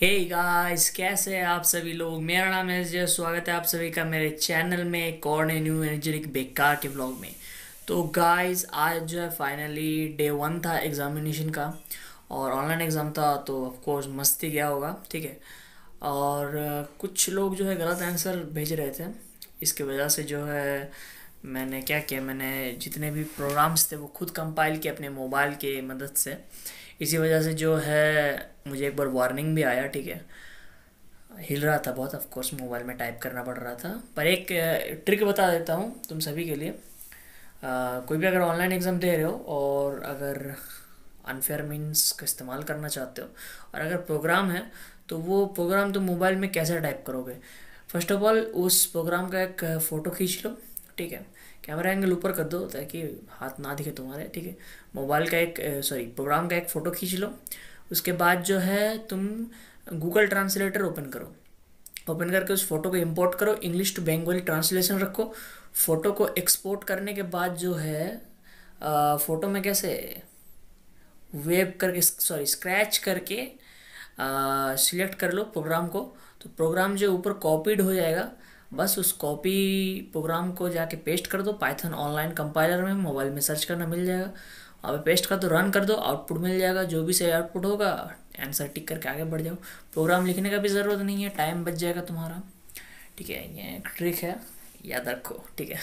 हे hey guys कैसे हैं आप सभी लोग? मेरा नाम है जय स्वागत है आप सभी का मेरे चैनल में एक और नए न्यू एनर्जेटिक बेकार के ब्लॉग में। तो गाइस आज जो है फाइनली डे वन था एग्जामिनेशन का और ऑनलाइन एग्ज़ाम था तो ऑफ़ कोर्स मस्ती गया होगा, ठीक है? और कुछ लोग जो है गलत आंसर भेज रहे थे। इसके वजह से जो है मैंने क्या किया, मैंने जितने भी प्रोग्राम्स थे वो खुद कंपाइल किए अपने मोबाइल के मदद से। इसी वजह से जो है मुझे एक बार वार्निंग भी आया ठीक है। हिल रहा था बहुत ऑफ़ कोर्स मोबाइल में टाइप करना पड़ रहा था। पर एक ट्रिक बता देता हूँ तुम सभी के लिए। आ, कोई भी अगर ऑनलाइन एग्ज़ाम दे रहे हो और अगर अनफेयर मीन्स का इस्तेमाल करना चाहते हो और अगर प्रोग्राम है तो वो प्रोग्राम तुम मोबाइल में कैसे टाइप करोगे? फ़र्स्ट ऑफ़ ऑल उस प्रोग्राम का एक फ़ोटो खींच लो। ठीक है। कैमरा एंगल ऊपर कर दो ताकि हाथ ना दिखे तुम्हारे, ठीक है। मोबाइल का एक, सॉरी, प्रोग्राम का एक फ़ोटो खींच लो। उसके बाद जो है तुम गूगल ट्रांसलेटर ओपन करो। ओपन करके उस फ़ोटो को इंपोर्ट करो, इंग्लिश टू बंगाली ट्रांसलेशन रखो। फ़ोटो को एक्सपोर्ट करने के बाद जो है फ़ोटो में कैसे? वेब करके, सॉरी, स्क्रैच करके सिलेक्ट कर लो प्रोग्राम को। तो प्रोग्राम जो ऊपर कॉपीड हो जाएगा। बस उस कॉपी प्रोग्राम को जाके पेस्ट कर दो पाइथन ऑनलाइन कंपाइलर में मोबाइल में सर्च करना मिल जाएगा। अब पेस्ट कर दो रन कर दो आउटपुट मिल जाएगा, जो भी सही आउटपुट होगा आंसर टिक करके आगे बढ़ जाओ। प्रोग्राम लिखने का भी ज़रूरत नहीं है टाइम बच जाएगा तुम्हारा। ठीक है, ये एक ट्रिक है, याद रखो, ठीक है।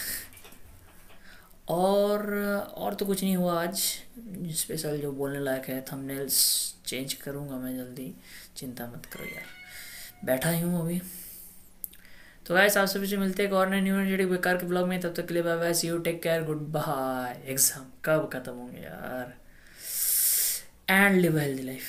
और और तो कुछ नहीं हुआ आज। स्पेशल जो बोलने लायक है थंबनेल्स चेंज करूँगा मैं जल्दी, चिंता मत करो यार। बैठा ही हूँ अभी। तो गाइस आप सभी से मिलते हैं और नए न्यू बेकार के ब्लॉग में। तब तक के लिए bye bye see you take care good bye exam कब खत्म होंगे यार? And live healthy life